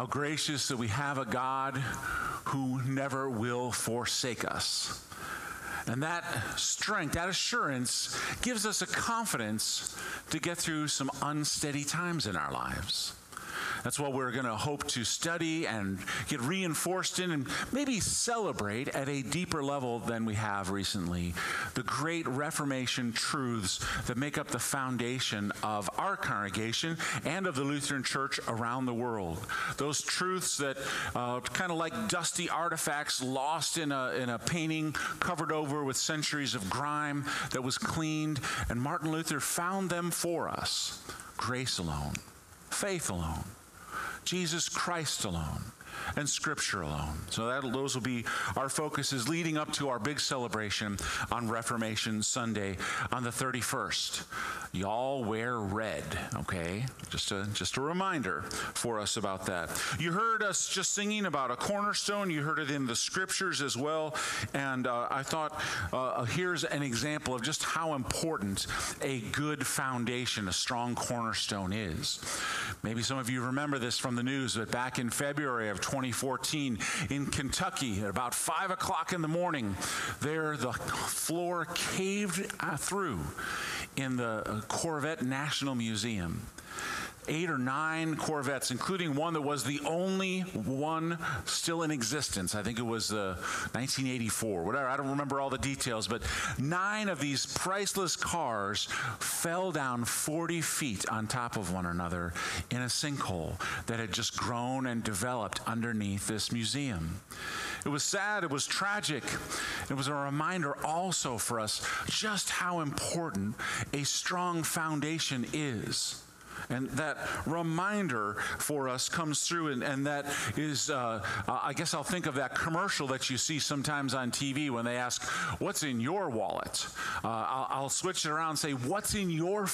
How gracious that we have a God who never will forsake us. And that strength, that assurance gives us a confidence to get through some unsteady times in our lives. That's what we're going to hope to study and get reinforced in and maybe celebrate at a deeper level than we have recently. The great Reformation truths that make up the foundation of our congregation and of the Lutheran Church around the world. Those truths that, uh, kind of like dusty artifacts lost in a, in a painting covered over with centuries of grime that was cleaned, and Martin Luther found them for us. Grace alone, faith alone Jesus Christ alone and Scripture alone. So that those will be our focuses leading up to our big celebration on Reformation Sunday on the 31st. Y'all wear red, okay? Just a just a reminder for us about that. You heard us just singing about a cornerstone. You heard it in the Scriptures as well, and uh, I thought uh, here's an example of just how important a good foundation, a strong cornerstone is. Maybe some of you remember this from the news, but back in February of 2014 in Kentucky at about 5 o'clock in the morning. There, the floor caved uh, through in the Corvette National Museum eight or nine Corvettes, including one that was the only one still in existence. I think it was uh, 1984, whatever. I don't remember all the details, but nine of these priceless cars fell down 40 feet on top of one another in a sinkhole that had just grown and developed underneath this museum. It was sad, it was tragic. It was a reminder also for us just how important a strong foundation is. And that reminder for us comes through, and, and that is, uh, I guess I'll think of that commercial that you see sometimes on TV when they ask, What's in your wallet? Uh, I'll, I'll, switch it around and say, What's in your